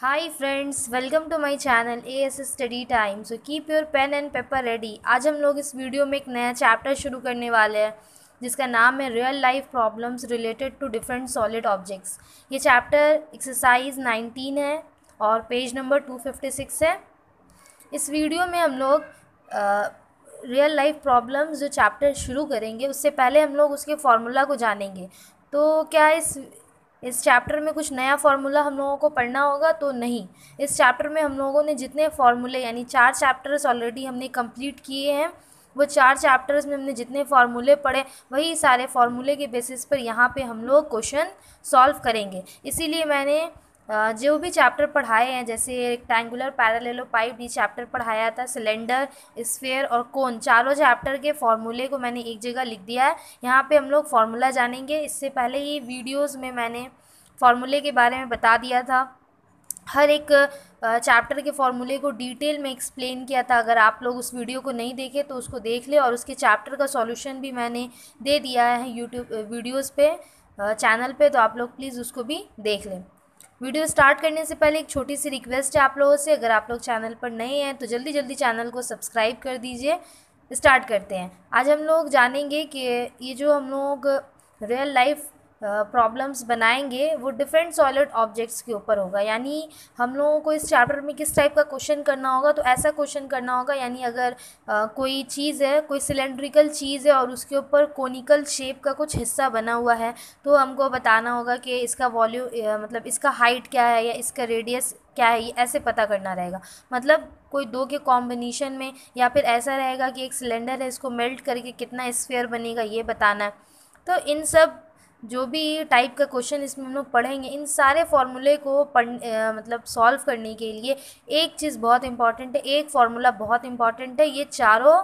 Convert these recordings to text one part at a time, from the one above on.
Hi friends, welcome to my channel AS Study Time. So keep your pen and paper ready आज हम लोग इस video में एक नया चैप्टर शुरू करने वाले हैं जिसका नाम है real life problems related to different solid objects ये चैप्टर एक्सरसाइज 19 है और पेज नंबर 256 है। इस वीडियो में हम लोग रियल लाइफ प्रॉब्लम्स जो चैप्टर शुरू करेंगे उससे पहले हम लोग उसके फार्मूला को जानेंगे। तो क्या इस इस चैप्टर में कुछ नया फार्मूला हम लोगों को पढ़ना होगा तो नहीं। इस चैप्टर में हम लोगों ने जितने फार्मूले यानी चार चैप्टर्स ऑलरेडी हमने कंप्लीट किए हैं, वो चार चैप्टर्स में हमने जितने फार्मूले पढ़े, वही सारे फार्मूले के बेसिस पर यहाँ पे हम लोग क्वेश्चन सॉल्व करेंगे। इसीलिए मैंने जो भी चैप्टर पढ़ाए हैं, जैसे रेक्टेंगुलर पैरेलेलो पाइप ये चैप्टर पढ़ाया था सिलेंडर स्फेयर और कोन चारों चैप्टर के फॉर्मूले को मैंने एक जगह लिख दिया है। यहाँ पे हम लोग फार्मूला जानेंगे। इससे पहले ही वीडियोस में मैंने फार्मूले के बारे में बता दिया था। हर एक चैप्टर के फॉर्मूले को डिटेल में एक्सप्लेन किया था। अगर आप लोग उस वीडियो को नहीं देखे तो उसको देख ले और उसके चैप्टर का सॉल्यूशन भी मैंने दे दिया है यूट्यूब वीडियोस पे चैनल पे तो आप लोग प्लीज़ उसको भी देख लें। वीडियो स्टार्ट करने से पहले एक छोटी सी रिक्वेस्ट है आप लोगों से। अगर आप लोग चैनल पर नए हैं तो जल्दी जल्दी चैनल को सब्सक्राइब कर दीजिए। स्टार्ट करते हैं। आज हम लोग जानेंगे कि ये जो हम लोग रियल लाइफ प्रॉब्लम्स बनाएँगे वो डिफरेंट सॉलिड ऑब्जेक्ट्स के ऊपर होगा। यानी हम लोगों को इस चैप्टर में किस टाइप का क्वेश्चन करना होगा तो ऐसा क्वेश्चन करना होगा यानी अगर आ, कोई चीज़ है कोई सिलेंड्रिकल चीज़ है और उसके ऊपर कोनिकल शेप का कुछ हिस्सा बना हुआ है तो हमको बताना होगा कि इसका वॉल्यूम मतलब इसका हाइट क्या है या इसका रेडियस क्या है ये ऐसे पता करना रहेगा। मतलब कोई दो के कॉम्बिनेशन में या फिर ऐसा रहेगा कि एक सिलेंडर है इसको मेल्ट करके कितना स्फेयर बनेगा ये बताना है। तो इन सब जो भी टाइप का क्वेश्चन इसमें हम लोग पढ़ेंगे, इन सारे फार्मूले को पढ़ मतलब सॉल्व करने के लिए एक चीज़ बहुत इंपॉर्टेंट है, एक फार्मूला बहुत इंपॉर्टेंट है, ये चारों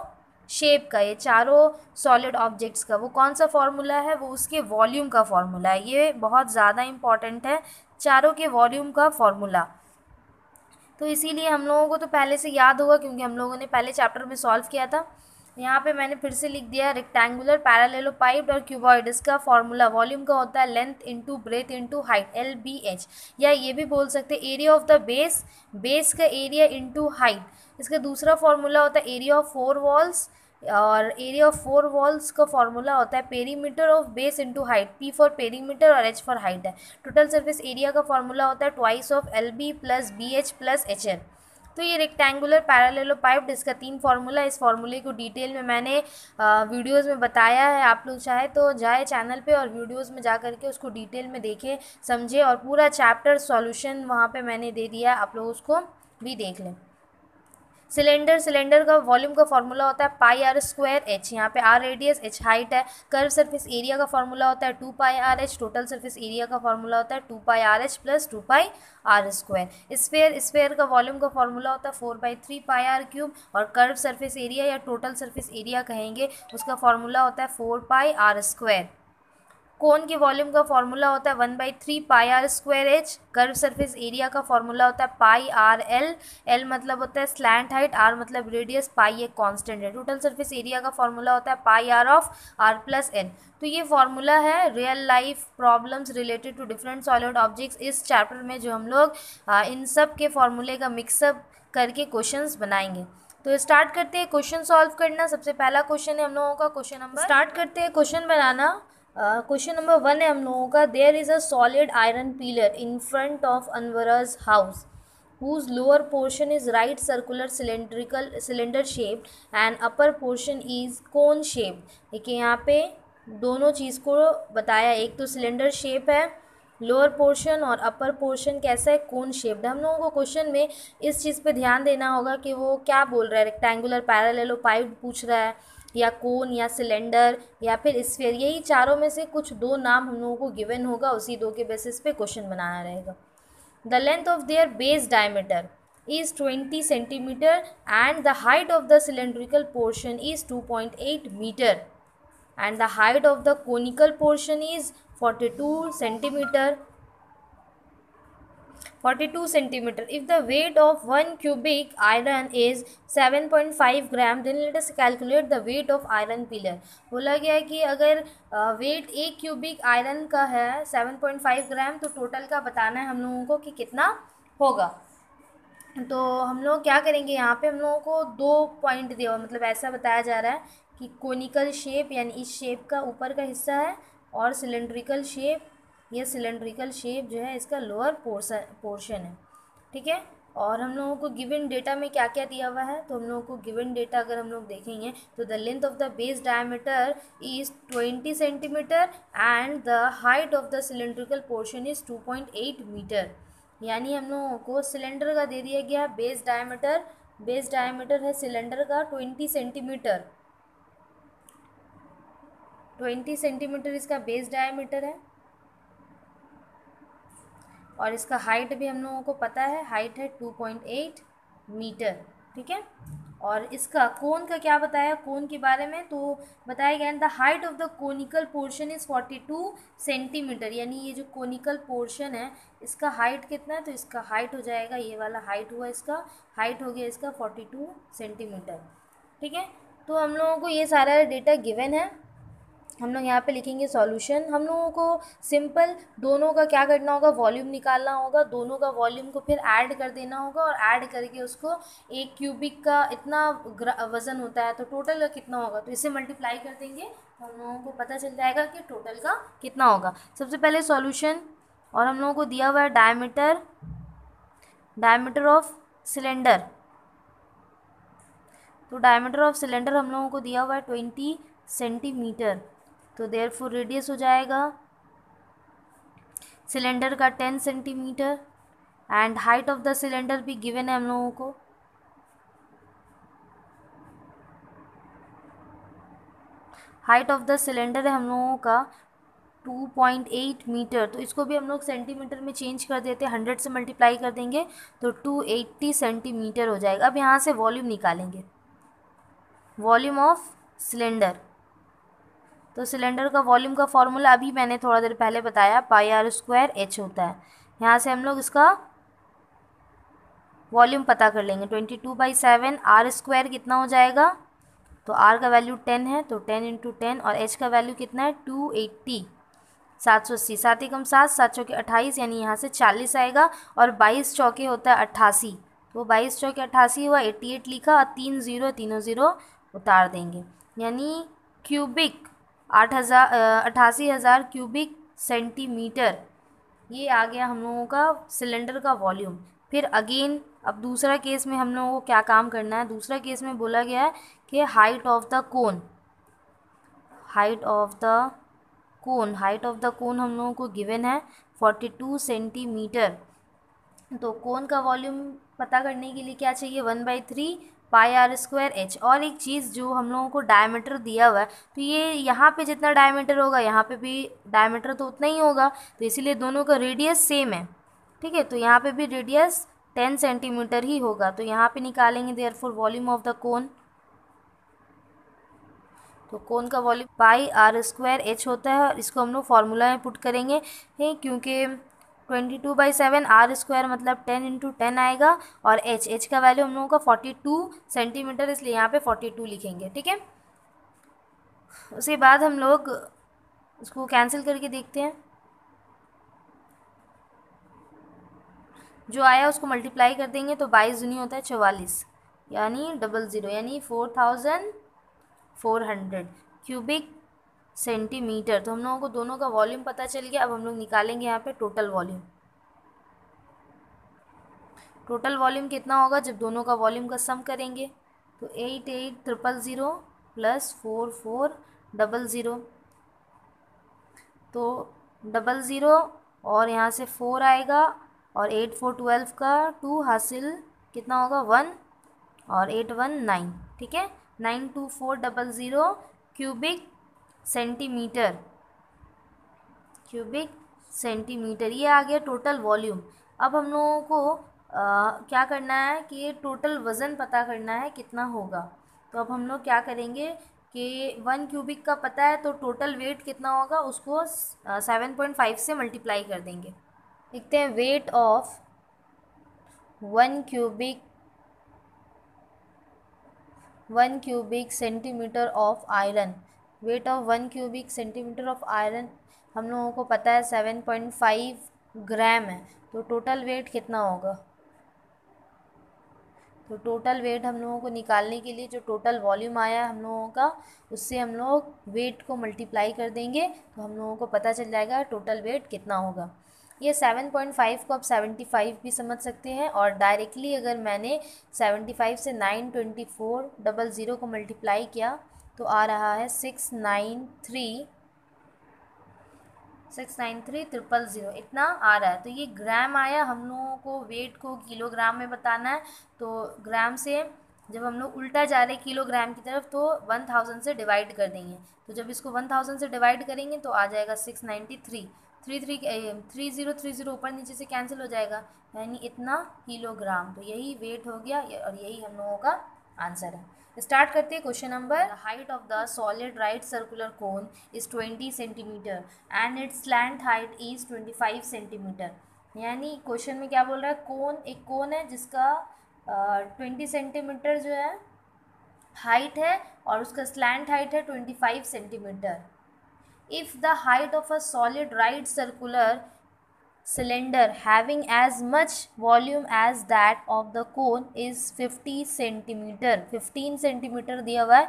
शेप का, ये चारों सॉलिड ऑब्जेक्ट्स का, वो कौन सा फार्मूला है? वो उसके वॉल्यूम का फार्मूला है, ये बहुत ज़्यादा इंपॉर्टेंट है, चारों के वॉल्यूम का फार्मूला तो इसीलिए हम लोगों को तो पहले से याद होगा, क्योंकि हम लोगों ने पहले चैप्टर में सॉल्व किया था। यहाँ पे मैंने फिर से लिख दिया रेक्टेंगुलर पैरालेलो पाइप और क्यूबॉइड इसका फॉर्मूला वॉल्यूम का होता है length into breadth into height L B H या ये भी बोल सकते हैं area of the base base का एरिया इनटू हाइट इसका दूसरा फॉर्मूला होता है एरिया ऑफ़ फोर वॉल्स और एरिया ऑफ़ फोर वॉल्स का फॉर्मूला होता है perimeter of base into height P for perimeter और एच फॉर हाइट है। टोटल सर्फेस एरिया का फॉर्मूला होता है twice of L B plus B H plus H L तो ये रेक्टेंगुलर पैरालेलो पाइप इसका तीन फार्मूला इस फार्मूले को डिटेल में मैंने वीडियोस में बताया है। आप लोग चाहे तो जाए चैनल पे और वीडियोस में जा करके उसको डिटेल में देखें, समझे और पूरा चैप्टर सॉल्यूशन वहाँ पे मैंने दे दिया। आप लोग उसको भी देख लें। सिलेंडर सिलेंडर का वॉल्यूम का फॉर्मूला होता है पाई आर स्क्वायर एच। यहाँ पे आर रेडियस, एच हाइट है। कर्व सरफेस एरिया का फॉर्मूला होता है two pi R H. Total surface area का फॉर्मूला होता है two pi R H plus two pi R square. Sphere sphere का वॉल्यूम का फॉर्मूला होता है four by three pi R cube. और कर्व सरफेस एरिया या टोटल सरफेस एरिया कहेंगे, उसका फॉर्मूला होता है four pi R square. Cone के वॉल्यूम का फॉर्मूला होता है one by three pi R square H? Curve surface area का फॉर्मूला होता है पाई आर एल। एल मतलब होता है स्लैंट हाइट, आर मतलब रेडियस, पाई एक कांस्टेंट है। टोटल सरफेस एरिया का फॉर्मूला होता है pi R of R plus N. तो ये फॉर्मूला है real life problems related to different solid objects. इस चैप्टर में जो हम लोग इन सब के फॉर्मूले का मिक्सअप करके क्वेश्चंस बनाएँगे। तो स्टार्ट करते हैं क्वेश्चन सॉल्व करना। सबसे पहला क्वेश्चन है हम लोगों का, क्वेश्चन नंबर? स्टार्ट करते हैं क्वेश्चन बनाना। क्वेश्चन नंबर वन है हम लोगों का there is a solid iron pillar in front of अनवरज house whose lower portion is right circular cylindrical, cylinder shaped and upper portion is cone shaped. देखिए यहाँ पे दोनों चीज़ को बताया, एक तो सिलेंडर शेप है लोअर पोर्शन और अपर पोर्शन कैसा है कौन शेप्ड हम लोगों को क्वेश्चन में इस चीज़ पे ध्यान देना होगा कि वो क्या बोल रहा है रेक्टेंगुलर पैरालेलो पाइप पूछ रहा है। या कून या सिलेंडर या फिर स्फेयर, यही चारों में से कुछ दो नाम हम लोगों को गिवन होगा, उसी दो के बेसिस पे क्वेश्चन बनाना रहेगा। The length of their base diameter is twenty centimetre and the height of the cylindrical portion is two point eight metre and the height of the conical portion is forty two centimetre 42 centimeter. If the weight of 1 cubic iron is 7.5 gram, then let us calculate the weight of iron pillar. बोला गया है कि अगर wait एक cubic iron का है 7.5 ग्राम तो total का बताना है हम लोगों को कि कितना होगा। तो हम लोग क्या करेंगे, यहाँ पे हम लोगों को दो पॉइंट दिया मतलब ऐसा बताया जा रहा है कि कोनिकल शेप यानी इस शेप का ऊपर का हिस्सा है और सिलेंड्रिकल शेप ये सिलेंड्रिकल शेप जो है, इसका लोअर पोर्शन है। ठीक है? और हम लोगों को गिवन डेटा में क्या क्या दिया हुआ है? तो हम लोगों को गिवन डेटा अगर हम लोग देखेंगे तो the length of the base diameter is twenty centimetre and the height of the cylindrical portion is two point eight metre यानी हम लोगों को सिलेंडर का दे दिया गया है बेस डायमीटर बेस डायमीटर है सिलेंडर का ट्वेंटी सेंटीमीटर ट्वेंटी सेंटीमीटर इसका बेस डायमीटर है। और इसका हाइट भी हम लोगों को पता है हाइट है टू पॉइंट एट मीटर ठीक है? और इसका कोन का क्या बताया? कोन के बारे में तो बताया गया the height of the conical portion is forty two centimetre यानी ये जो कोनिकल पोर्शन है, इसका हाइट कितना है? तो इसका हाइट हो जाएगा, ये वाला हाइट हुआ इसका हाइट हो गया इसका फोर्टी टू सेंटीमीटर ठीक है? तो हम लोगों को ये सारा डेटा गिवन है। हम लोग यहाँ पे लिखेंगे सॉल्यूशन हम लोगों को सिंपल दोनों का क्या करना होगा? वॉल्यूम निकालना होगा। दोनों का वॉल्यूम को फिर ऐड कर देना होगा और ऐड करके उसको एक क्यूबिक का इतना वज़न होता है तो टोटल का कितना होगा? तो इसे मल्टीप्लाई कर देंगे तो हम लोगों को पता चल जाएगा कि टोटल का कितना होगा। सबसे पहले सॉल्यूशन और हम लोगों को दिया हुआ है डायमीटर डायमीटर ऑफ़ सिलेंडर तो डायमीटर ऑफ़ सिलेंडर हम लोगों को दिया हुआ है ट्वेंटी सेंटीमीटर तो देर फोर रेडियस हो जाएगा सिलेंडर का ten centimetre and height of the cylinder भी गिवन है हम लोगों को। हाइट ऑफ़ द सिलेंडर है हम लोगों का टू पॉइंट एट मीटर तो इसको भी हम लोग सेंटीमीटर में चेंज कर देते हैं हंड्रेड से मल्टीप्लाई कर देंगे तो टू एट्टी सेंटीमीटर हो जाएगा। अब यहाँ से वॉल्यूम निकालेंगे। वॉल्यूम ऑफ़ सिलेंडर तो सिलेंडर का वॉल्यूम का फॉर्मूला अभी मैंने थोड़ा देर पहले बताया, पाई आर स्क्वायर एच होता है। यहाँ से हम लोग इसका वॉल्यूम पता कर लेंगे। Twenty two by seven, R square कितना हो जाएगा? तो आर का वैल्यू टेन है तो टेन इंटू टेन, और एच का वैल्यू कितना है? टू एट्टी, सात सौ अस्सी। सात एकम सात सात चौके अट्ठाईस, यानी यहाँ से चालीस आएगा, और बाईस चौके होता है अट्ठासी। तो बाईस चौके अट्ठासी हुआ, एट्टी एट लिखा, और तीन ज़ीरो, तीनों ज़ीरो उतार देंगे। यानी क्यूबिक आठ हज़ार हज़ार क्यूबिक सेंटीमीटर। ये आ गया हम लोगों का सिलेंडर का वॉल्यूम। फिर अगेन, अब दूसरा केस में हम लोगों को क्या काम करना है? दूसरा केस में बोला गया है कि height of the cone height of the cone height of the cone हम लोगों को गिवन है फोर्टी टू सेंटीमीटर तो कोन का वॉल्यूम पता करने के लिए क्या चाहिए? One by three pi R square H और एक चीज़ जो हम लोगों को डायमीटर दिया हुआ है तो ये यहाँ पे जितना डायमीटर होगा, यहाँ पे भी डायमीटर तो उतना ही होगा तो इसीलिए दोनों का रेडियस सेम है। ठीक है? तो यहाँ पे भी रेडियस टेन सेंटीमीटर ही होगा तो यहाँ पे निकालेंगे therefore volume of the cone तो कोन का volume pi R square H होता है और इसको हम लोग फार्मूला में पुट करेंगे क्योंकि twenty two by seven R square मतलब टेन इंटू टेन आएगा और एच एच का वैल्यू हम लोगों का फोर्टी टू सेंटीमीटर, इसलिए यहाँ पे फोर्टी टू लिखेंगे, ठीक है? उसके बाद हम लोग उसको कैंसिल करके देखते हैं। जो आया उसको मल्टीप्लाई कर देंगे तो बाईस दुनी होता है चवालीस, यानी डबल ज़ीरो यानी four thousand four hundred cubic centimetre. तो हम लोगों को दोनों का वॉल्यूम पता चल गया, अब हम लोग निकालेंगे यहाँ पे टोटल वॉल्यूम। टोटल वॉल्यूम कितना होगा? जब दोनों का वॉल्यूम का सम करेंगे तो eight eight triple zero plus four four double zero. तो डबल ज़ीरो और यहाँ से फोर आएगा और एट फोर ट्वेल्व का टू हासिल कितना होगा? वन और एट वन नाइन, ठीक है? Nine two four double zero cubic centimetre cubic centimetre ये आ गया टोटल वॉल्यूम अब हम लोगों को आ, क्या करना है कि ये टोटल वज़न पता करना है कितना होगा। तो अब हम लोग क्या करेंगे कि वन क्यूबिक का पता है तो टोटल वेट कितना होगा उसको सेवन पॉइंट फाइव से मल्टीप्लाई कर देंगे। देखते हैं weight of one cubic one cubic centimetre of iron weight of one cubic centimetre of iron हम लोगों को पता है सेवन पॉइंट फाइव ग्राम है। तो टोटल वेट कितना होगा? तो टोटल वेट हम लोगों को निकालने के लिए जो टोटल वॉल्यूम आया हम लोगों का, उससे हम लोग वेट को मल्टीप्लाई कर देंगे तो हम लोगों को पता चल जाएगा टोटल वेट कितना होगा। ये 7.5 को आप 75 भी समझ सकते हैं और डायरेक्टली अगर मैंने 75 से 924 डबल ज़ीरो को मल्टीप्लाई किया तो आ रहा है six nine three, six nine three triple zero. इतना आ रहा है। तो ये ग्राम आया, हम लोगों को वेट को किलोग्राम में बताना है। तो ग्राम से जब हम लोग उल्टा जा रहे किलोग्राम की तरफ़ तो वन थाउज़ेंड से डिवाइड कर देंगे। तो जब इसको वन थाउज़ेंड से डिवाइड करेंगे तो आ जाएगा six ninety three. Three three three zero three zero ऊपर नीचे से कैंसिल हो जाएगा। यानी इतना किलोग्राम। तो यही वेट हो गया और यही हम लोगों का आंसर है। स्टार्ट करते हैं question number. Height of the solid right circular cone is twenty centimetre and its slant height is twenty five centimetre यानी क्वेश्चन में क्या बोल रहा है? कोन एक कोन है जिसका ट्वेंटी uh, सेंटीमीटर जो है हाइट है और उसका स्लैंड हाइट है twenty five centimetre if the height of a solid right circular cylinder having as much volume as that of the cone is 50 centimeter 15 centimeter दिया हुआ है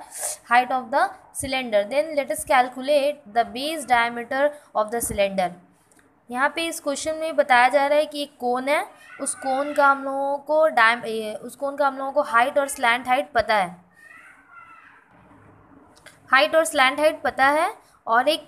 height of the cylinder then let us calculate the base diameter of the cylinder यहाँ पे इस question में बताया जा रहा है कि एक कोन है उस कोन का हम लोगों को डायम उस कोन का हम लोगों को हाइट और स्लैंड हाइट पता है हाइट और स्लैंड हाइट पता है और एक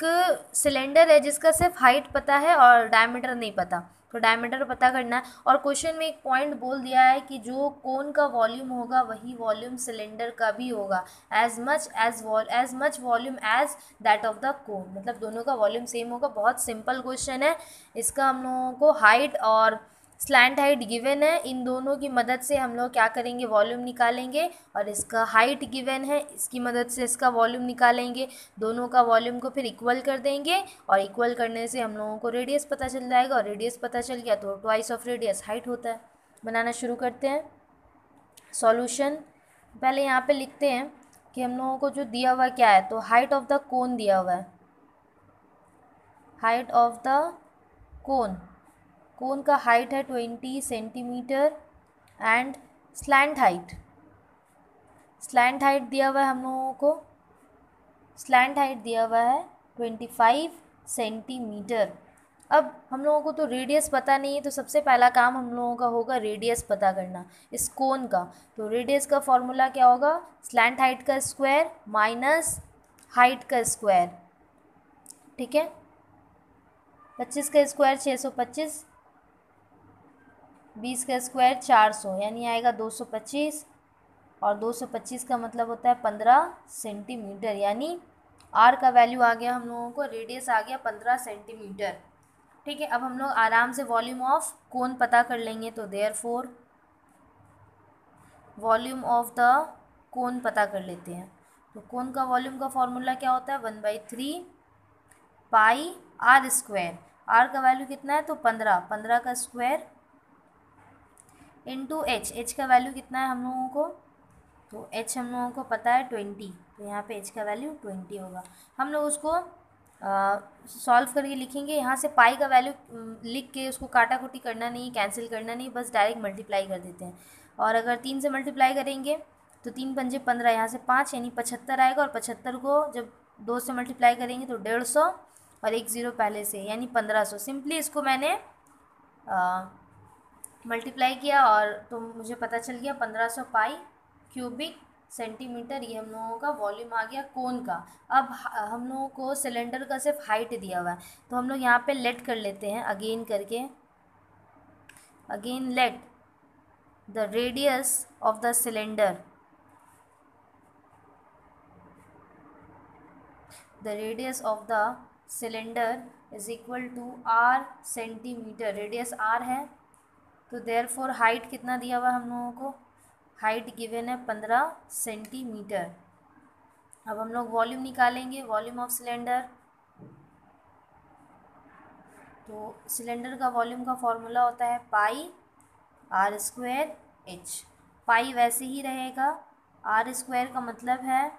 सिलेंडर है जिसका सिर्फ़ हाइट पता है और डायमीटर नहीं पता। तो डायमीटर पता करना है। और क्वेश्चन में एक पॉइंट बोल दिया है कि जो कोन का वॉल्यूम होगा, वही वॉल्यूम सिलेंडर का भी होगा। As much as wall as much volume as that of the cone मतलब दोनों का वॉल्यूम सेम होगा। बहुत सिंपल क्वेश्चन है। इसका हम लोगों को हाइट और स्लैंड हाइट गिवन है, इन दोनों की मदद से हम लोग क्या करेंगे? वॉल्यूम निकालेंगे और इसका हाइट गिवन है, इसकी मदद से इसका वॉल्यूम निकालेंगे। दोनों का वॉल्यूम को फिर इक्वल कर देंगे और इक्वल करने से हम लोगों को रेडियस पता चल जाएगा और रेडियस पता चल गया तो ट्वाइस ऑफ़ रेडियस हाइट होता है। बनाना शुरू करते हैं। सॉल्यूशन पहले यहाँ पे लिखते हैं कि हम लोगों को जो दिया हुआ क्या है तो हाइट ऑफ़ द कोन दिया हुआ है। Height of the cone cone का हाइट है twenty centimetre and slant height. Slant height दिया हुआ है हम लोगों को। स्लैंड हाइट दिया हुआ है ट्वेंटी फाइव सेंटीमीटर। अब हम लोगों को तो रेडियस पता नहीं है तो सबसे पहला काम हम लोगों का होगा रेडियस पता करना, इस कोन का। तो रेडियस का फॉर्मूला क्या होगा? स्लैंड हाइट का स्क्वायर माइनस हाइट का स्क्वायर। ठीक है? पच्चीस का स्क्वायर छः सौ पच्चीस बीस का स्क्वायर चार सौ, यानी आएगा दो सौ पच्चीस, और दो सौ पच्चीस का मतलब होता है पंद्रह सेंटीमीटर, यानी आर का वैल्यू आ गया हम लोगों को, रेडियस आ गया पंद्रह सेंटीमीटर। ठीक है, अब हम लोग आराम से वॉल्यूम ऑफ़ कोन पता कर लेंगे तो therefore volume of the cone पता कर लेते हैं। तो कोन का वॉल्यूम का फॉर्मूला क्या होता है? One by three pi r square. R का वैल्यू कितना है? तो पंद्रह पंद्रह का स्क्वायर इंटू एच एच का वैल्यू कितना है हम लोगों को? तो एच हम लोगों को पता है ट्वेंटी तो यहाँ पे एच का वैल्यू ट्वेंटी होगा। हम लोग उसको सॉल्व करके लिखेंगे। यहाँ से पाई का वैल्यू लिख के उसको काटा कुटी करना नहीं कैंसिल करना नहीं बस डायरेक्ट मल्टीप्लाई कर देते हैं। और अगर तीन से मल्टीप्लाई करेंगे तो तीन पंजे पंद्रह यहाँ से पाँच यानी पचहत्तर आएगा। और पचहत्तर को जब दो से मल्टीप्लाई करेंगे तो डेढ़ सौ और एक ज़ीरो पहले से यानी पंद्रह सौ। सिंपली इसको मैंने आ, मल्टीप्लाई किया और तो मुझे पता चल गया पंद्रह सौ पाई क्यूबिक सेंटीमीटर। ये हम लोगों का वॉल्यूम आ गया कोन का। अब हम लोगों को सिलेंडर का सिर्फ़ हाइट दिया हुआ है। तो हम लोग यहाँ पे लेट कर लेते हैं अगेन करके। Again let. The radius of the cylinder. The radius of the cylinder is equal to r centimetre. Radius r है। तो देयर फोर हाइट कितना दिया हुआ हम लोगों को? हाइट गिवन है पंद्रह सेंटीमीटर अब हम लोग वॉल्यूम निकालेंगे वॉल्यूम ऑफ़ सिलेंडर तो सिलेंडर का वॉल्यूम का फॉर्मूला होता है pi r square h pi वैसे ही रहेगा. आर स्क्वायर का मतलब है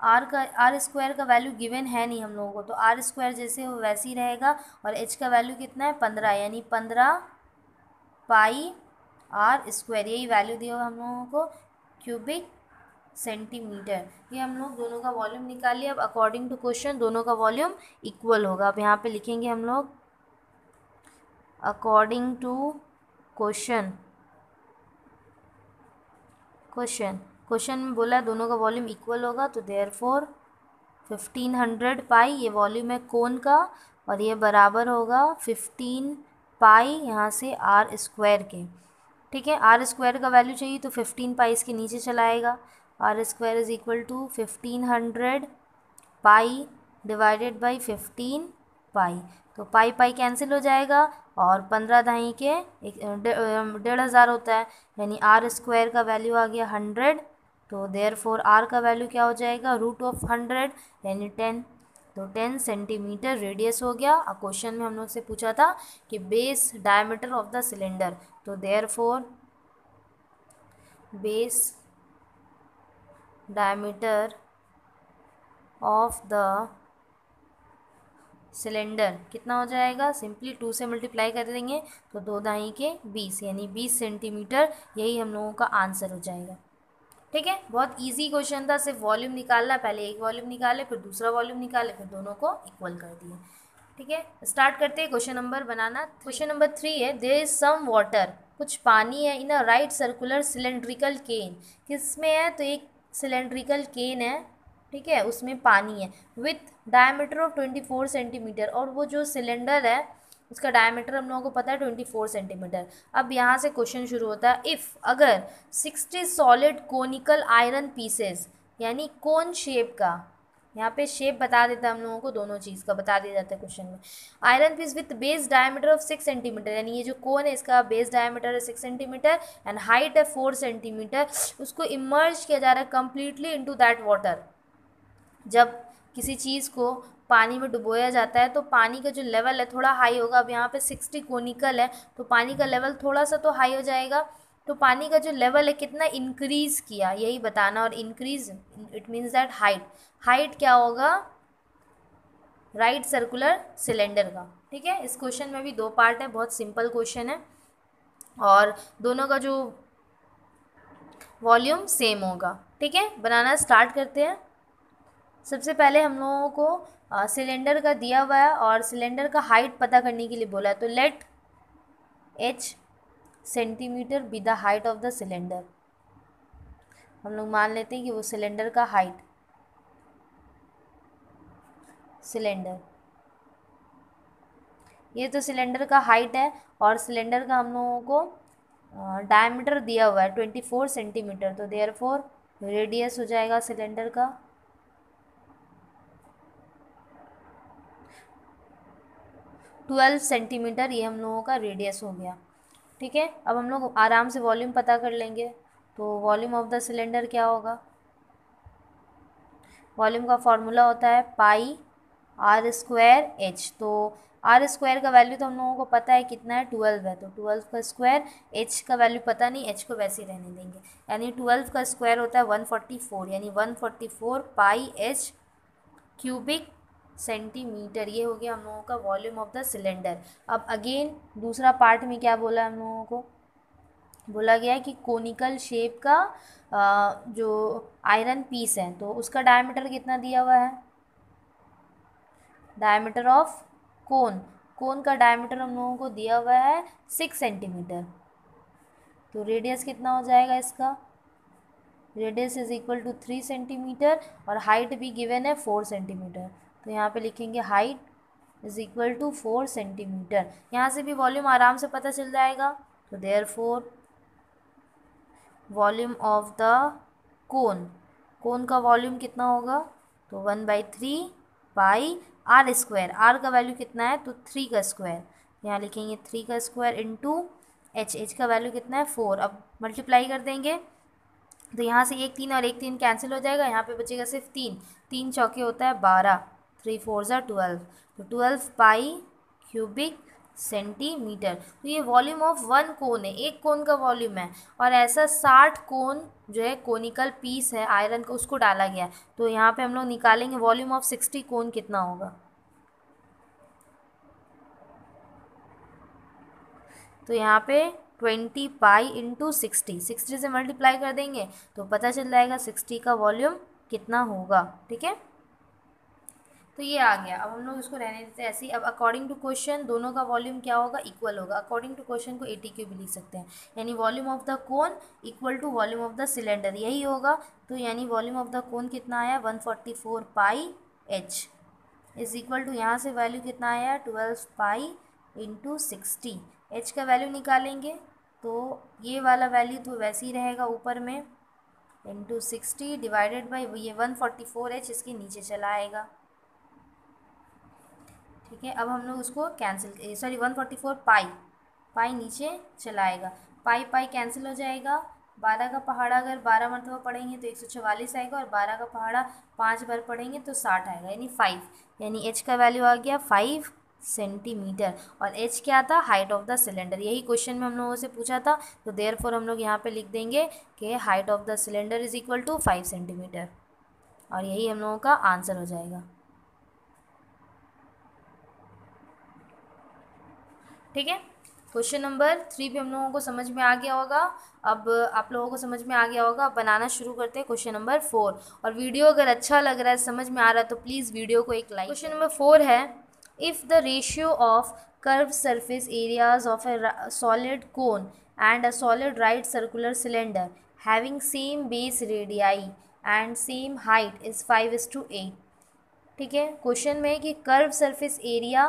आर का आर स्क्वायर का वैल्यू गिवन है नहीं हम लोगों को तो आर स्क्वायर जैसे हो वैसे ही रहेगा और एच का वैल्यू कितना है? पंद्रह, यानी पंद्रह पाई आर स्क्वायर यही वैल्यू दिया हुआ हम लोगों को क्यूबिक सेंटीमीटर ये हम लोग दोनों का वॉल्यूम निकाल लिया, अब अकॉर्डिंग टू क्वेश्चन दोनों का वॉल्यूम इक्वल होगा। अब यहाँ पे लिखेंगे हम लोग according to question question question में बोला दोनों का वॉल्यूम इक्वल होगा तो therefore fifteen hundred pi ये वॉल्यूम है कोन का, और ये बराबर होगा फिफ्टीन पाई यहाँ से आर स्क्वायर के। ठीक है आर स्क्वायर का वैल्यू चाहिए तो फिफ्टीन पाई इसके नीचे चलाएगा। R square is equal to fifteen hundred pi divided by fifteen pi तो पाई पाई कैंसिल हो जाएगा, और पंद्रह दही के डेढ़ हज़ार होता है, यानी आर स्क्वायर का वैल्यू आ गया हंड्रेड तो देयर फोर आर का वैल्यू क्या हो जाएगा? रूट ऑफ़ हंड्रेड यानी टेन तो टेन सेंटीमीटर रेडियस हो गया। और क्वेश्चन में हम लोग से पूछा था कि base diameter of the cylinder तो therefore base diameter of the cylinder कितना हो जाएगा? सिंपली टू से मल्टीप्लाई कर देंगे तो दो दाई के बीस, यानी बीस सेंटीमीटर यही हम लोगों का आंसर हो जाएगा। ठीक है? बहुत इजी क्वेश्चन था, सिर्फ़ वॉल्यूम निकालना, पहले एक वॉल्यूम निकाले, फिर दूसरा वॉल्यूम निकाले, फिर दोनों को इक्वल कर दिए। ठीक है? स्टार्ट करते हैं क्वेश्चन नंबर बनाना। क्वेश्चन नंबर थ्री है देर इज़ सम वाटर कुछ पानी है in a right circular cylindrical can किसमें है? तो एक सिलेंड्रिकल केन है, ठीक है? उसमें पानी है। With diameter of twenty four centimetre और वो जो सिलेंडर है उसका डायमीटर हम लोगों को पता है ट्वेंटी फोर सेंटीमीटर अब यहाँ से क्वेश्चन शुरू होता है इफ़ अगर sixty solid conical iron pieces यानी कौन शेप का, यहाँ पे शेप बता देता है हम लोगों को, दोनों चीज़ का बता दिया जाता है क्वेश्चन में। Iron piece with base diameter of six centimetre यानी ये जो कोन है, इसका बेस डायमीटर है सिक्स सेंटीमीटर एंड हाइट है फोर सेंटीमीटर उसको इमर्ज किया जा रहा है कम्प्लीटली इनटू दैट वाटर जब किसी चीज़ को पानी में डुबोया जाता है तो पानी का जो लेवल है थोड़ा हाई होगा। अब यहाँ पे सिक्सटी कोनिकल है तो पानी का लेवल थोड़ा सा तो हाई हो जाएगा। तो पानी का जो लेवल है कितना इंक्रीज़ किया, यही बताना। और increase it means that height height क्या होगा? राइट सर्कुलर सिलेंडर का। ठीक है? इस क्वेश्चन में भी दो पार्ट है, बहुत सिंपल क्वेश्चन है। और दोनों का जो वॉल्यूम सेम होगा। ठीक है? बनाना स्टार्ट करते हैं। सबसे पहले हम लोगों को सिलेंडर का दिया हुआ है और सिलेंडर का हाइट पता करने के लिए बोला है। तो let h centimetre be the height of the cylinder हम लोग मान लेते हैं कि वो सिलेंडर का हाइट सिलेंडर ये तो सिलेंडर का हाइट है और सिलेंडर का हम लोगों को डायमीटर दिया हुआ है ट्वेंटी फोर सेंटीमीटर तो देयर फोर रेडियस हो जाएगा सिलेंडर का। ट्वेल्व सेंटीमीटर ये हम लोगों का रेडियस हो गया। ठीक है? अब हम लोग आराम से वॉल्यूम पता कर लेंगे। तो वॉल्यूम ऑफ़ द सिलेंडर क्या होगा? वॉल्यूम का फॉर्मूला होता है पाई आर स्क्वायर एच तो आर स्क्वायर का वैल्यू तो हम लोगों को पता है कितना है? ट्वेल्व है। तो ट्वेल्व का स्क्वायर एच का वैल्यू पता नहीं एच को वैसे ही रहने देंगे। यानी ट्वेल्व का स्क्वायर होता है वन फोर्टी फोर यानी one forty four pi h cubic centimetre, ये हो गया हम लोगों का वॉल्यूम ऑफ़ द सिलेंडर अब अगेन दूसरा पार्ट में क्या बोला हम लोगों को? बोला गया है कि कोनिकल शेप का जो आयरन पीस है तो उसका डायमीटर कितना दिया हुआ है? डायमीटर ऑफ़ कोन कोन का डायमीटर हम लोगों को दिया हुआ है सिक्स सेंटीमीटर तो रेडियस कितना हो जाएगा इसका? Radius is equal to three centimetre और हाइट भी गिवन है फोर सेंटीमीटर तो यहाँ पे लिखेंगे height is equal to four centimetre यहाँ से भी वॉल्यूम आराम से पता चल जाएगा। तो therefore volume of the cone cone का वॉल्यूम कितना होगा? तो one by three by r square r का वैल्यू कितना है? तो थ्री का स्क्वायर यहाँ लिखेंगे थ्री का स्क्वायर इंटू एच एच का वैल्यू कितना है? फोर अब मल्टीप्लाई कर देंगे। तो यहाँ से एक तीन और एक तीन कैंसिल हो जाएगा। यहाँ पे बचेगा सिर्फ़ तीन। तीन चौके होता है बारह। थ्री फोर ज़ा ट्वेल्व तो ट्वेल्व पाई क्यूबिक सेंटीमीटर तो ये वॉल्यूम ऑफ़ वन कोन है, एक कोन का वॉल्यूम है। और ऐसा साठ कोन जो है कोनिकल पीस है आयरन का, उसको डाला गया तो यहाँ पे हम लोग निकालेंगे वॉल्यूम ऑफ़ सिक्सटी कोन कितना होगा। तो यहाँ पे twenty pi into sixty sixty से मल्टीप्लाई कर देंगे तो पता चल जाएगा सिक्सटी का वॉल्यूम कितना होगा, ठीक है? तो ये आ गया। अब हम लोग इसको रहने देते हैं ऐसे ही। अब अकॉर्डिंग टू क्वेश्चन दोनों का वॉल्यूम क्या होगा? इक्वल होगा। अकॉर्डिंग टू क्वेश्चन को एटी क्यू भी लिख सकते हैं। यानी volume of the cone equal to volume of the cylinder यही होगा। तो यानी वॉल्यूम ऑफ़ द कोन कितना आया? One forty four pi h is equal to यहाँ से वैल्यू कितना आया? Twelve pi into sixty h का वैल्यू निकालेंगे। तो ये वाला वैल्यू तो वैसे ही रहेगा ऊपर में। इंटू सिक्सटी डिवाइडेड बाई ये वन फोर्टी फोर एच इसके नीचे चला आएगा। ठीक है, अब हम लोग उसको cancel sorry one forty four pi pi नीचे चलाएगा। पाई पाई कैंसिल हो जाएगा। बारह का पहाड़ा अगर बारह मरतबा पढ़ेंगे तो एक सौ चवालीस आएगा और बारह का पहाड़ा पाँच बार पढ़ेंगे तो साठ आएगा, यानी फाइव यानी एच का वैल्यू आ गया फाइव सेंटीमीटर और एच क्या था? हाइट ऑफ़ द सिलेंडर यही क्वेश्चन में हम लोगों से पूछा था तो देयर फोर हम लोग यहाँ पे लिख देंगे कि height of the cylinder is equal to five centimetre और यही हम लोगों का आंसर हो जाएगा। ठीक है? क्वेश्चन नंबर थ्री भी हम लोगों को समझ में आ गया होगा। अब आप लोगों को समझ में आ गया होगा। अब बनाना शुरू करते हैं क्वेश्चन नंबर फोर और वीडियो अगर अच्छा लग रहा है समझ में आ रहा है तो प्लीज़ वीडियो को एक लाइक क्वेश्चन नंबर फोर है if the ratio of curve surface areas of a solid cone and a solid right circular cylinder having same base radii and same height is 5 is to 8 ठीक है? Question में कि curve surface area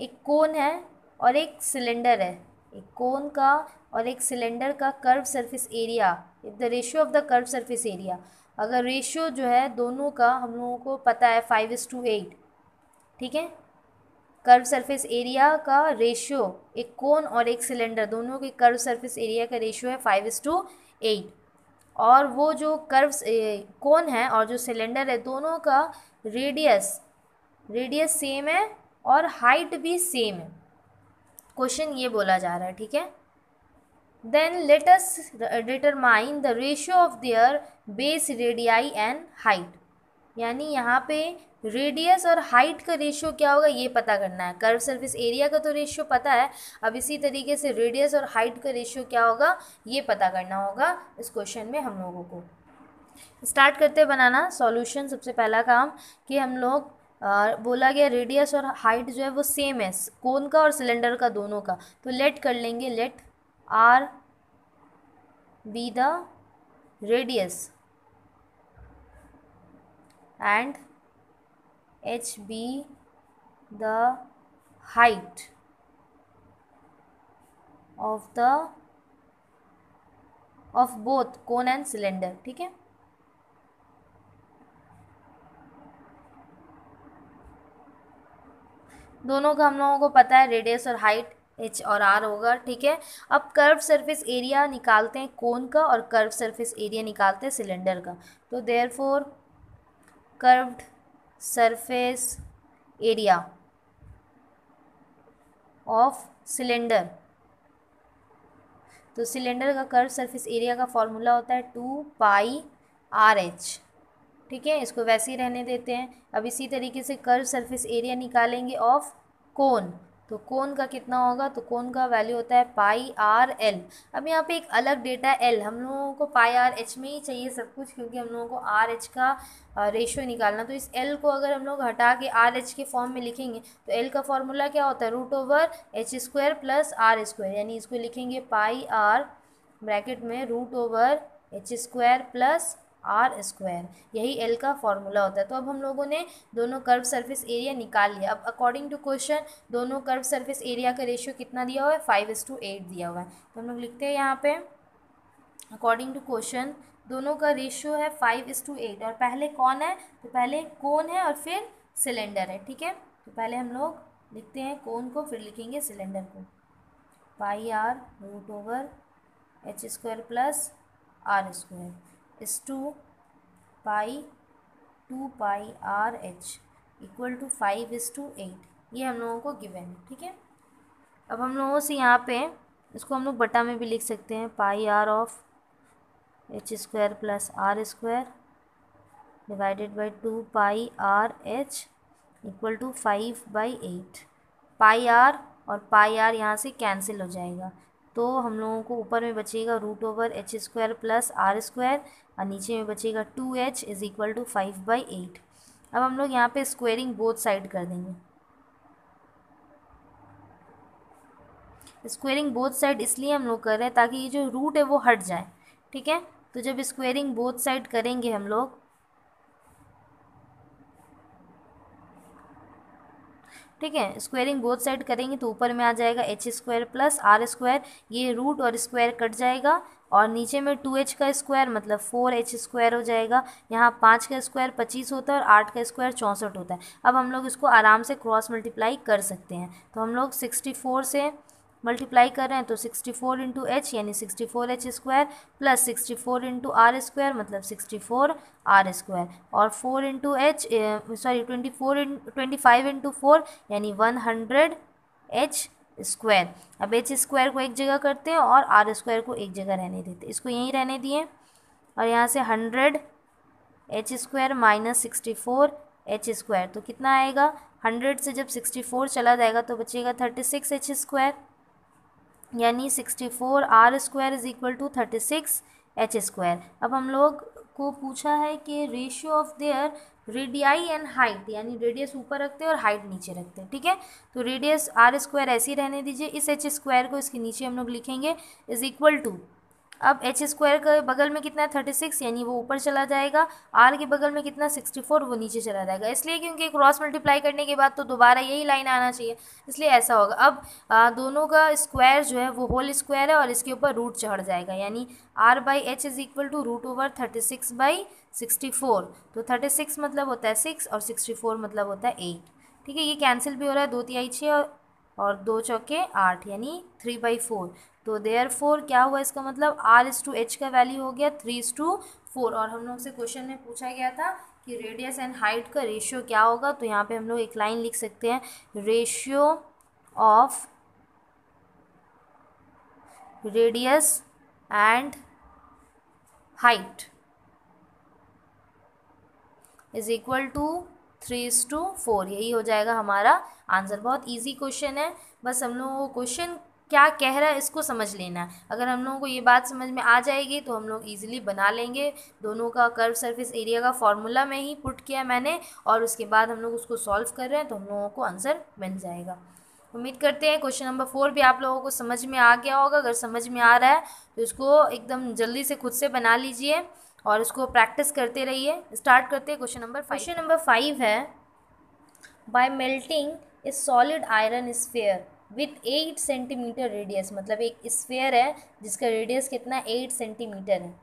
एक कोन है और एक cylinder है। एक कोन का और एक सिलेंडर का curve surface area if the ratio of the curve surface area अगर रेशियो जो है दोनों का हम लोगों को पता है फाइव इज़ टू एट ठीक है? कर्व सरफेस एरिया का रेशियो एक कोन और एक सिलेंडर दोनों के कर्व सरफेस एरिया का रेशियो है फाइव इज़ टू एट और वो जो कर्व कोन है और जो सिलेंडर है, दोनों का रेडियस रेडियस सेम है और हाइट भी सेम है। क्वेश्चन ये बोला जा रहा है, ठीक है? Then let's determine the ratio of their base radii and height यानी यहाँ पे रेडियस और हाइट का रेशियो क्या होगा, ये पता करना है। कर्व सर्फिस एरिया का तो रेशियो पता है, अब इसी तरीके से रेडियस और हाइट का रेशियो क्या होगा, ये पता करना होगा इस क्वेश्चन में हम लोगों को। स्टार्ट करते बनाना सॉल्यूशन सबसे पहला काम कि हम लोग बोला गया रेडियस और हाइट जो है वो सेम है कोन का और सिलेंडर का दोनों का। तो लेट कर लेंगे let r be the radius and h be the height of the of both cone and cylinder ठीक है? दोनों का हम लोगों को पता है, रेडियस और हाइट एच और आर होगा, ठीक है? अब कर्व सरफेस एरिया निकालते हैं कोन का और कर्व सरफेस एरिया निकालते हैं सिलेंडर का। तो therefore curved surface area of cylinder तो सिलेंडर का कर्व सरफेस एरिया का फॉर्मूला होता है टू पाई आर एच ठीक है, इसको वैसे ही रहने देते हैं। अब इसी तरीके से कर्व सरफेस एरिया निकालेंगे ऑफ़ कोन तो कोन का कितना होगा? तो कोन का वैल्यू होता है पाई आर एल अब यहाँ पे एक अलग डेटा एल हम लोगों को पाई आर एच में ही चाहिए सब कुछ, क्योंकि हम लोगों को आर एच का रेशियो निकालना। तो इस एल को अगर हम लोग हटा के आर एच के फॉर्म में लिखेंगे तो एल का फॉर्मूला क्या होता है? Root over h square plus r square यानी इसको लिखेंगे पाई आर ब्रैकेट में root over h square plus r square, यही एल का फॉर्मूला होता है। तो अब हम लोगों ने दोनों कर्व सरफेस एरिया निकाल लिया। अब अकॉर्डिंग टू क्वेश्चन दोनों कर्व सरफेस एरिया का रेशियो कितना दिया हुआ है? फाइव इस टू एट दिया हुआ है। तो हम लोग लिखते हैं यहाँ पे अकॉर्डिंग टू क्वेश्चन दोनों का रेशियो है फाइव इस टू एट और पहले कौन है? तो पहले कौन है और फिर सिलेंडर है, ठीक है? तो पहले हम लोग लिखते हैं कौन को, फिर लिखेंगे सिलेंडर को। Pi r root over h square plus r square is 2 pi 2 pi r h equal to 5 is to 8 ये हम लोगों को गिवन है, ठीक है? अब हम लोगों से यहाँ पे इसको हम लोग बटा में भी लिख सकते हैं pi r of h square plus r square divided by two pi r h equal to five by eight pi r और पाई आर यहाँ से कैंसिल हो जाएगा। तो हम लोगों को ऊपर में बचेगा root over h square plus r square और नीचे में बचेगा two h is equal to five by eight अब हम लोग यहाँ पे स्क्वेयरिंग बोथ साइड कर देंगे। स्क्वेयरिंग बोथ साइड इसलिए हम लोग कर रहे हैं ताकि ये जो रूट है वो हट जाए। ठीक है? तो जब स्क्वेयरिंग बोथ साइड करेंगे हम लोग ठीक है? स्क्वायरिंग बोथ साइड करेंगे तो ऊपर में आ जाएगा h square plus r square ये रूट और स्क्वायर कट जाएगा और नीचे में टू एच का स्क्वायर मतलब फोर एच स्क्वायर हो जाएगा. यहाँ पाँच का स्क्वायर पच्चीस होता है और आठ का स्क्वायर चौंसठ होता है. अब हम लोग इसको आराम से क्रॉस मल्टीप्लाई कर सकते हैं. तो हम लोग सिक्सटी फोर से मल्टीप्लाई कर रहे हैं तो सिक्सटी फोर इंटू एच यानी sixty four h square plus sixty four into r square मतलब सिक्सटी फोर आर स्क्वायर और four into h sorry twenty four twenty five into four यानी one hundred H square अब H square को एक जगह करते हैं और आर स्क्वायर को एक जगह रहने देते इसको यहीं रहने दिए। और यहाँ से hundred h square minus sixty four h square तो कितना आएगा? हंड्रेड से जब सिक्सटी फोर चला जाएगा तो बचेगा थर्टी सिक्स एच स्क्वायर यानी sixty four r square is equal to thirty six h square. अब हम लोग को पूछा है कि ratio of their radii and height यानी रेडियस ऊपर रखते हैं और हाइट नीचे रखते हैं, ठीक है? तो रेडियस आर स्क्वायर ऐसे ही रहने दीजिए, इस एच स्क्वायर को इसके नीचे हम लोग लिखेंगे, इज़ इक्वल टू अब एच स्क्वायर के बगल में कितना है? थर्टी सिक्स यानी वो ऊपर चला जाएगा। आर के बगल में कितना? सिक्सटी फोर वो नीचे चला जाएगा। इसलिए क्योंकि क्रॉस मल्टीप्लाई करने के बाद तो दोबारा यही लाइन आना चाहिए इसलिए ऐसा होगा। अब आ, दोनों का स्क्वायर जो है वो होल स्क्वायर है और इसके ऊपर रूट चढ़ जाएगा। यानी r by h is equal to root over thirty six by sixty four तो थर्टी सिक्स मतलब होता है सिक्स और सिक्सटी फोर मतलब होता है एट ठीक है ये कैंसिल भी हो रहा है दो तिहाई छः और दो चौके आठ यानी थ्री बाई फोर तो देयर फोर क्या हुआ इसका मतलब आर इस टू एच का वैल्यू हो गया थ्री इस टू फोर और हम लोग से क्वेश्चन में पूछा गया था कि रेडियस एंड हाइट का रेशियो क्या होगा? तो यहाँ पे हम लोग एक लाइन लिख सकते हैं ratio of radius and height is equal to three is to four यही हो जाएगा हमारा आंसर बहुत इजी क्वेश्चन है। बस हम लोगों क्वेश्चन क्या कह रहा है इसको समझ लेना है। अगर हम लोगों को ये बात समझ में आ जाएगी तो हम लोग ईजिली बना लेंगे। दोनों का कर्व सरफेस एरिया का फॉर्मूला में ही पुट किया मैंने और उसके बाद हम लोग उसको सॉल्व कर रहे हैं तो हम लोगों को आंसर मिल जाएगा। उम्मीद करते हैं क्वेश्चन नंबर फोर भी आप लोगों को समझ में आ गया होगा। अगर समझ में आ रहा है तो इसको एकदम जल्दी से खुद से बना लीजिए और इसको प्रैक्टिस करते रहिए। स्टार्ट करते हैं question number question number five है by melting a solid iron sphere with eight centimetre radius मतलब एक स्फेयर है जिसका रेडियस कितना एट सेंटीमीटर है।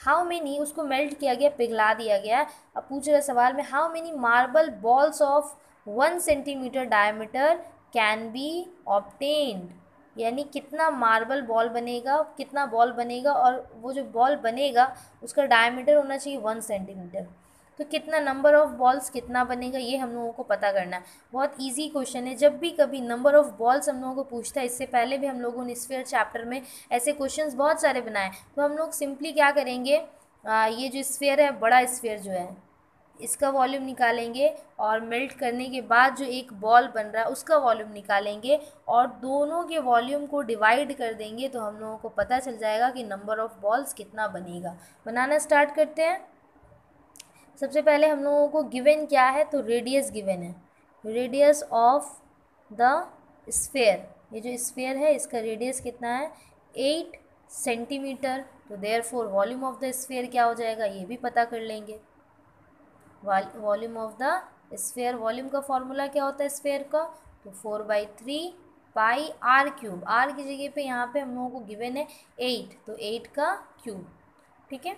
हाउ मेनी उसको मेल्ट किया गया, पिघला दिया गया। अब पूछ रहे सवाल में how many marble balls of one centimetre diameter can be obtained यानी कितना मार्बल बॉल बनेगा, कितना बॉल बनेगा और वो जो बॉल बनेगा, उसका डायमीटर होना चाहिए वन सेंटीमीटर तो कितना नंबर ऑफ़ बॉल्स कितना बनेगा ये हम लोगों को पता करना है। बहुत इजी क्वेश्चन है। जब भी कभी नंबर ऑफ़ बॉल्स हम लोगों को पूछता है इससे पहले भी हम लोगों ने स्फेयर चैप्टर में ऐसे क्वेश्चंस बहुत सारे बनाए तो हम लोग सिंपली क्या करेंगे? आ, ये जो स्फेयर है बड़ा स्फेयर जो है इसका वॉल्यूम निकालेंगे और मेल्ट करने के बाद जो एक बॉल बन रहा है उसका वॉल्यूम निकालेंगे और दोनों के वॉल्यूम को डिवाइड कर देंगे तो हम लोगों को पता चल जाएगा कि नंबर ऑफ़ बॉल्स कितना बनेगा। बनाना स्टार्ट करते हैं। सबसे पहले हम लोगों को गिवन क्या है? तो रेडियस गिवन है। रेडियस ऑफ़ द स्फेयर ये जो स्फेयर है, इसका रेडियस कितना है? एट सेंटीमीटर तो therefore volume of the sphere क्या हो जाएगा? ये भी पता कर लेंगे। Volume of the sphere volume का फॉर्मूला क्या होता है स्फेयर का? तो four by three pi r cube r की जगह पे यहाँ पे हम लोगों को गिवन है एट तो एट का क्यूब ठीक है?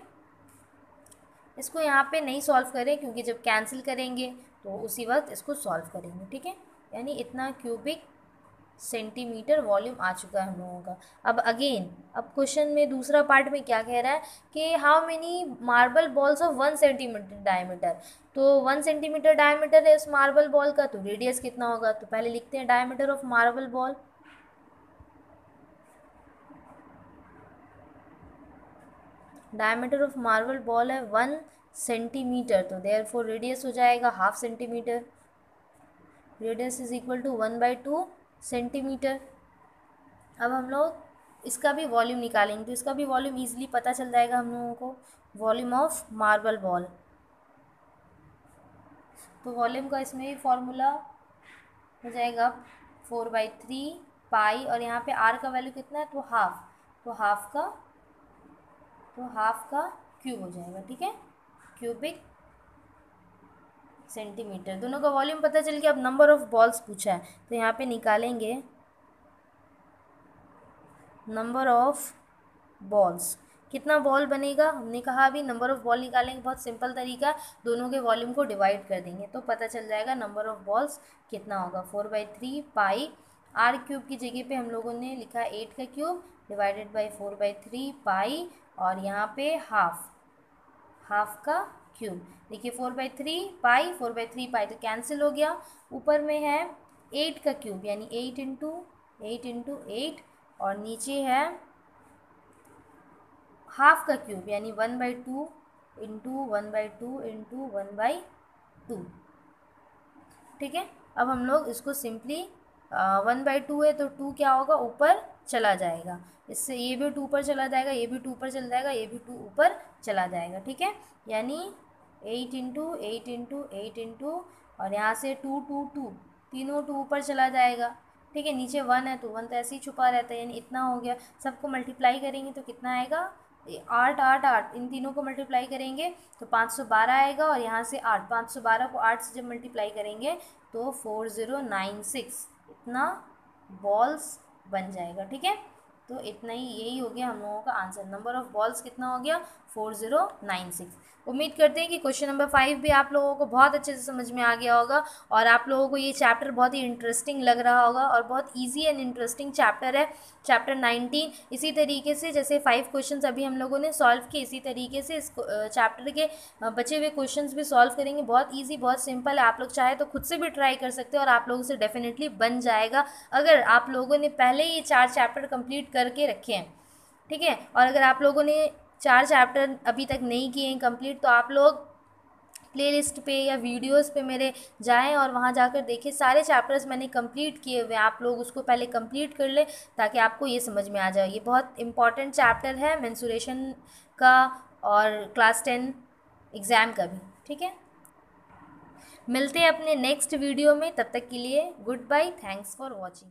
इसको यहाँ पे नहीं सॉल्व करें क्योंकि जब कैंसिल करेंगे तो उसी वक्त इसको सॉल्व करेंगे, ठीक है? यानी इतना क्यूबिक सेंटीमीटर वॉल्यूम आ चुका है हम लोगों का। अब अगेन अब क्वेश्चन में दूसरा पार्ट में क्या कह रहा है कि how many marble balls of one centimetre diameter तो वन सेंटीमीटर डायमीटर है इस मार्बल बॉल का तो रेडियस कितना होगा? तो पहले लिखते हैं diameter of marble ball diameter of marble ball है वन सेंटीमीटर तो देयर फोर रेडियस हो जाएगा half centimetre radius is equal to one by two centimetre अब हम लोग इसका भी वॉल्यूम निकालेंगे तो इसका भी वॉल्यूम ईजिली पता चल जाएगा हम लोगों को वॉल्यूम ऑफ़ मार्बल बॉल तो वॉल्यूम का इसमें भी फॉर्मूला हो जाएगा फोर बाई थ्री पाई और यहाँ पे आर का वैल्यू कितना है? तो हाफ़ तो हाफ़ का तो हाफ़ का क्यूब हो जाएगा, ठीक है? क्यूबिक सेंटीमीटर दोनों का वॉल्यूम पता चल गया, अब नंबर ऑफ़ बॉल्स पूछा है। तो यहाँ पे निकालेंगे नंबर ऑफ़ बॉल्स कितना बॉल बनेगा? हमने कहा अभी नंबर ऑफ़ बॉल निकालेंगे, बहुत सिंपल तरीका दोनों के वॉल्यूम को डिवाइड कर देंगे तो पता चल जाएगा नंबर ऑफ़ बॉल्स कितना होगा। Four by three pi r cube की जगह पे हम लोगों ने लिखा एट का cube divided by four by three pi और यहाँ पे हाफ़ हाफ़ का क्यूब देखिए four by three pi four by three pi तो कैंसिल हो गया। ऊपर में है एट का क्यूब यानी eight into eight into eight और नीचे है हाफ़ का क्यूब यानी one by two into one by two into one by two ठीक है? अब हम लोग इसको सिंपली वन बाई टू है तो टू क्या होगा? ऊपर चला जाएगा। इससे ये भी टू पर चला जाएगा ये भी टू पर चला जाएगा ये भी टू ऊपर चला जाएगा, ठीक है? यानी eight into eight into eight into और यहाँ से टू टू टू, तीनों टू ऊपर चला जाएगा, ठीक है? नीचे वन है तो वन तो ऐसे ही छुपा रहता है, यानी इतना हो गया। सबको मल्टीप्लाई करेंगे तो कितना आएगा? आठ आठ आठ, इन तीनों को मल्टीप्लाई करेंगे तो पाँच सौ बारह आएगा और यहाँ से आठ, पाँच सौ बारह को आठ से जब मल्टीप्लाई करेंगे तो फोर ज़ीरो नाइन सिक्स। इतना बॉल्स बन जाएगा ठीक है? तो इतना ही यही हो गया हम लोगों का आंसर नंबर ऑफ़ बॉल्स कितना हो गया? फोर ज़ीरो नाइन सिक्स उम्मीद करते हैं कि क्वेश्चन नंबर फाइव भी आप लोगों को बहुत अच्छे से समझ में आ गया होगा और आप लोगों को ये चैप्टर बहुत ही इंटरेस्टिंग लग रहा होगा और बहुत इजी एंड इंटरेस्टिंग चैप्टर है चैप्टर नाइनटीन इसी तरीके से जैसे फाइव क्वेश्चन अभी हम लोगों ने सॉल्व किए, इसी तरीके से इस चैप्टर के बचे हुए क्वेश्चन भी सॉल्व करेंगे. बहुत ईजी बहुत सिंपल है आप लोग चाहे तो खुद से भी ट्राई कर सकते हो और आप लोगों से डेफिनेटली बन जाएगा. अगर आप लोगों ने पहले ये चार चैप्टर कंप्लीट करके रखे ठीक है? और अगर आप लोगों ने चार चैप्टर अभी तक नहीं किए हैं कंप्लीट तो आप लोग प्लेलिस्ट पे या वीडियोस पे मेरे जाएँ और वहाँ जाकर देखें। सारे चैप्टर्स मैंने कंप्लीट किए हुए आप लोग उसको पहले कंप्लीट कर लें ताकि आपको ये समझ में आ जाए। ये बहुत इंपॉर्टेंट चैप्टर है मैंसुरेशन का और क्लास टेन एग्ज़ाम का भी, ठीक है? मिलते हैं अपने नेक्स्ट वीडियो में, तब तक के लिए good bye, thanks for watching.